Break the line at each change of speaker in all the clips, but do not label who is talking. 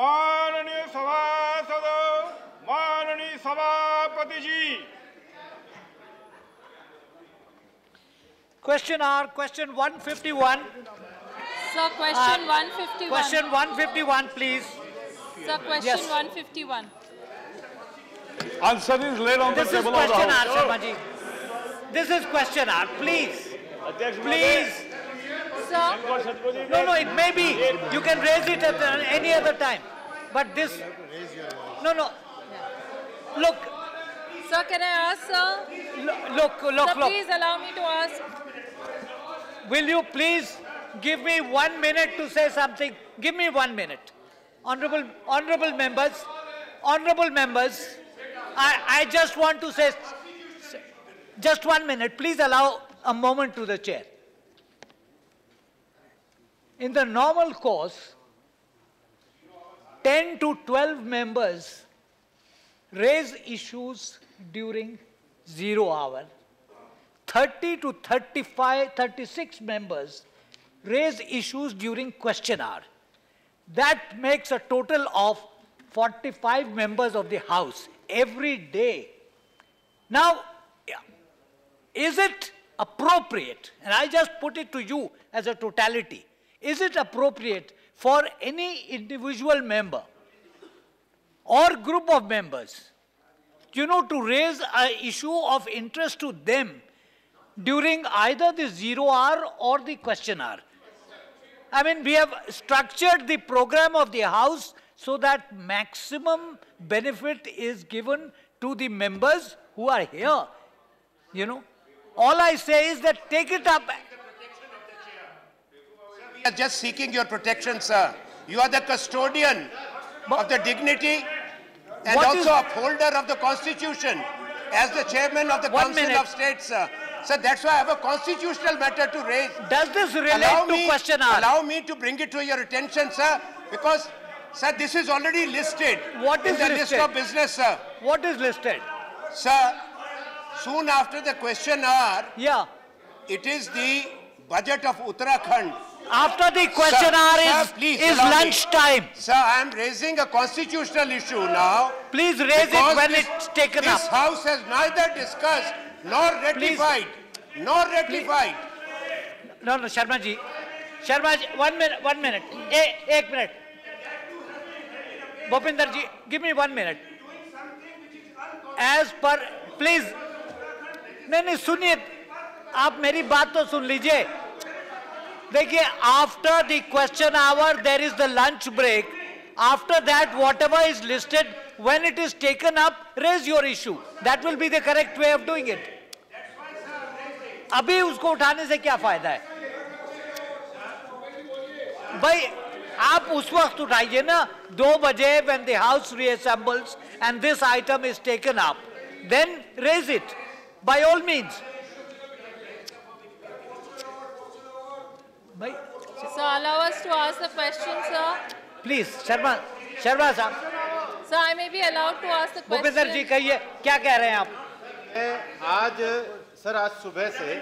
माननीय सभासद माननीय सभापति जी
Question Hour, question 151.
Sir, question
uh,
151.
Question 151, please.
Sir, question 151.
Answer is laid on
this the
table of. This
is question
hour,
Sharma This is question hour, please. Please. No, no, it may be. You can raise it at any other time. But this, no, no. Look,
sir, can I ask, sir?
lo- look, look,
Sir,
look.
please allow me to ask.
Will you please give me one minute to say something? Give me one minute. Honorable, honorable members, honorable members, I, I just want to say, just one minute. Please allow a moment to the chair. In the normal course, 10 to 12 members raise issues during zero hour 30 to 35, 36 members raise issues during question hour. That makes a total of 45 members of the House every day. Now, is it appropriate, and I just put it to you as a totality, is it appropriate for any individual member or group of members, you know, to raise an issue of interest to them during either the zero hour or the question hour. I mean, we have structured the program of the House so that maximum benefit is given to the members who are here. You know, all I say is that take it up.
We are just seeking your protection, sir. You are the custodian of the dignity and
What
also upholder of the Constitution as the chairman of the
One
Council
minute.
of State, sir. Sir, that's why I have a constitutional matter to raise.
Does this relate
allow
to
me,
question hour?
Allow me to bring it to your attention, sir, because, sir, this is already listed
What
in
is
the list of business, sir.
What is listed?
Sir, soon after the question hour,
Yeah.
it is the budget of Uttarakhand.
After the question
Sir,
hour
sir,
is,
please
is
allow me.
lunch time.
Sir, I am raising a constitutional issue now.
Please raise
because
it when
this-
it's taken
This
up.
house has neither discussed nor ratified, nor ratified.
No, no, Sharma ji. Sharma ji, one minute, one minute. A, एक minute. Bhupinder ji, give me one minute. As per, please. नहीं नहीं सुनिए आप मेरी बात तो सुन लीजिए देखिए after the question hour there is the lunch break after that what ever is listed when it is taken up raise your issue that will be the correct way of doing it अभी उसको उठाने से क्या फायदा है भाई आप उस वक्त उठाइए ना दो बजे when the house reassembles and this item is taken up then raise it by all means भाई
Sir, allow us to ask the question, sir.
Please Sharma Sharma sahab
Sir, I may be allowed to ask the
Bhupendra ji
question.
कहिए क्या कह रहे हैं आप
आज sir आज सुबह से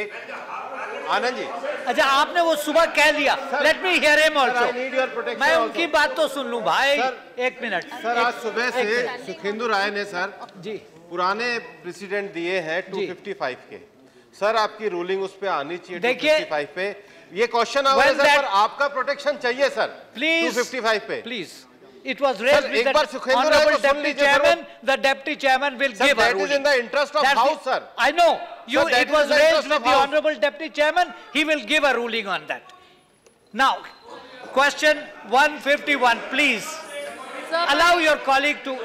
एक आनंद जी।
अच्छा आपने वो सुबह कह लिया let
me hear him your also
मैं उनकी बात तो सुन लूँ भाई।
Sir,
एक मिनट।
सर
एक-
आज सुबह से। सुखेंदु राय ने सर
जी।
पुराने प्रेसिडेंट दिए हैं
जी।
255 के। सर आपकी रूलिंग उस पे आनी चाहिए
देखिए-
255 पे ये क्वेश्चन आवर सर आपका प्रोटेक्शन चाहिए सर
Please.
255 पे
Please. It was raised
Sir,
with
एक
the honorable deputy chairman. The deputy chairman will
Sir,
give a
that is in the interest of
That's
House, sir.
I know. You,
that
it was raised with the honorable deputy chairman. He will give a ruling on that. Now, question 151, please.
Sir,
Allow your colleague to.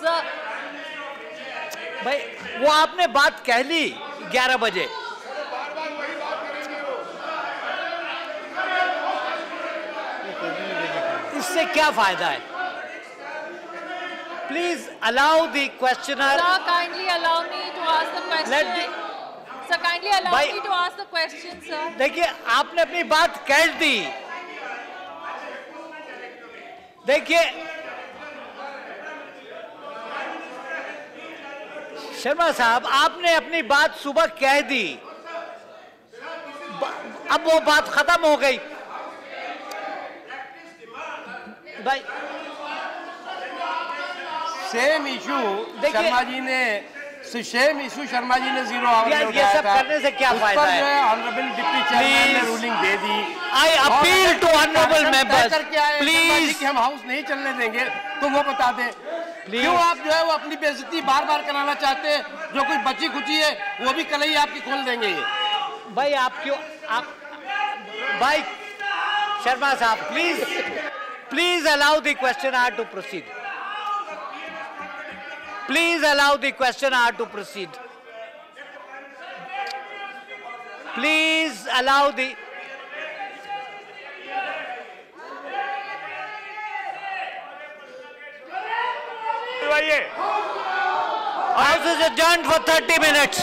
Sir,
भाई वो आपने बात कह ली 11 बजे। इससे क्या फ़ायदा है? प्लीज़ अलाउ दी
क्वेश्चन
देखिए आपने अपनी बात कह दी। देखिए शर्मा साहब आपने अपनी बात सुबह कह दी। अब वो बात खत्म हो गई। भाई
सेम इशू शर्मा जी ने सेम इशू शर्मा जी ने ज़ीरो
ये सब करने से क्या फ़ायदा है?
ऑनरेबल डिप्टी चेयरमैन ने रूलिंग दे दी।
I
और
appeal
अगर
to
कोई
honorable
कार्यक्रम तय
members,
करके आए शर्मा जी
please.
कि हम हाउस नहीं चलने देंगे तो वो बता दें। क्यों आप जो है वो अपनी बेजती बार बार कराना चाहते हैं? जो कुछ बची खुची है वो भी कल ही आपकी खोल देंगे ये।
भाई आप क्यों आप भाई Sharma sahab please please allow the question hour to proceed please allow the question hour to proceed please allow the
दिलवाइए।
House is adjourned for 30 minutes